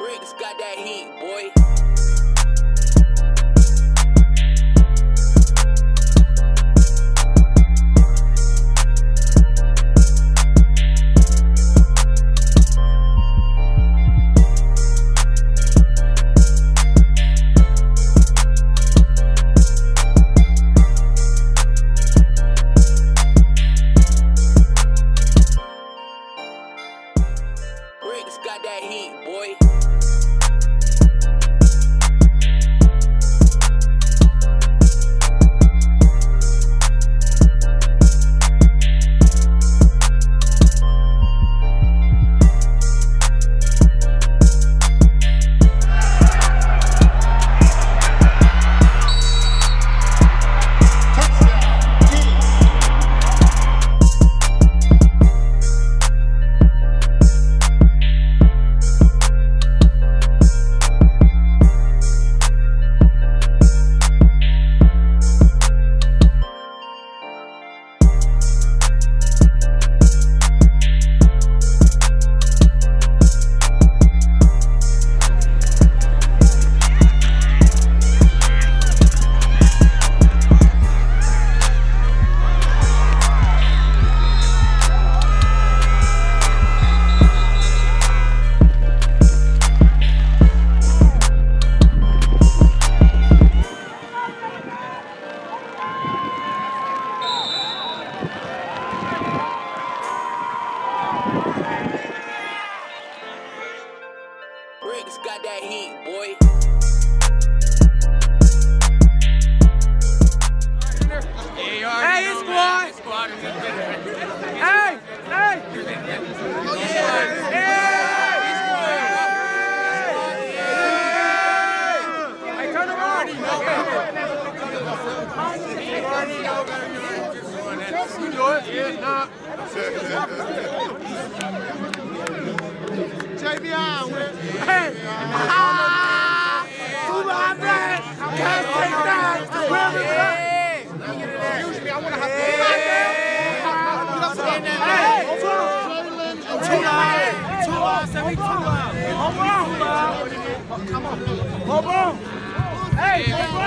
Bricks got that heat, boy. bricks got that heat, boy. got that heat, boy. Hey, it's squad. squad. hey, hey. Oh, yeah. yeah. Hey, turn around. You do it. Yeah, nah have Hey! Two line! Two line! Send me two line! Hold on! Come on! Hold on! Hey! Hold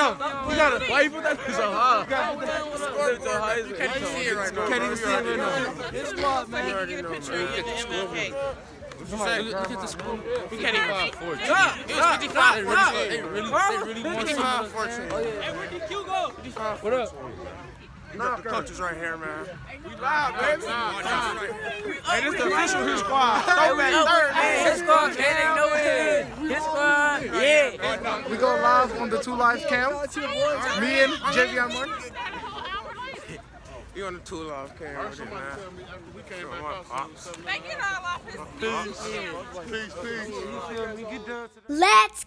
on! Ball City. Why you put that so high? You can't even see it right now. Can't even see it right now. This squad, man. You get a picture. You get the MLK. Look at the score. We can't even find four. It Stop! was 55. They really, they really, they really want 55 to. 14. Hey, where did Q go? What up? The coaches right here, man. We live, baby. Hey, this the official his squad. Throwback third. His squad, man. They know it. His squad, yeah. We go live on the Two Lives cam. Me and JV Morton. You on the Two Lives cam with it, man. They get all off his Peace, peace. Let's